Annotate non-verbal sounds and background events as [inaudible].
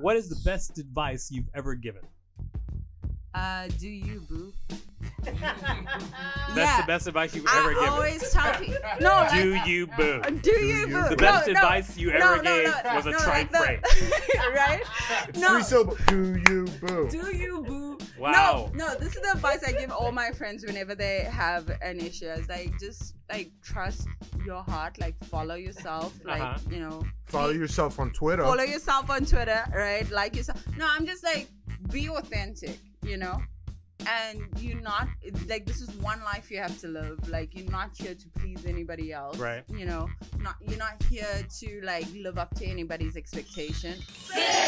What is the best advice you've ever given? Uh, do you boo? [laughs] That's Yeah. the best advice you've ever I given. always tell people. [laughs] No, like, Do uh, you boo? uh, Do you you boo? boo? The best no, no, advice you ever no, gave no, was a no, trine like frame. [laughs] right? No. three syllable. Do you boo? Do you boo? Wow. No, no, this is the advice I give all my friends whenever they have an issue. It's like just like trust your heart, like follow yourself, like Uh-huh. you know, Follow be- yourself on Twitter. follow yourself on Twitter, right? Like yourself. No, I'm just like be authentic, you know. And you're not like this is one life you have to live. Like you're not here to please anybody else, Right. You know, not you're not here to like live up to anybody's expectation. Unseemly question!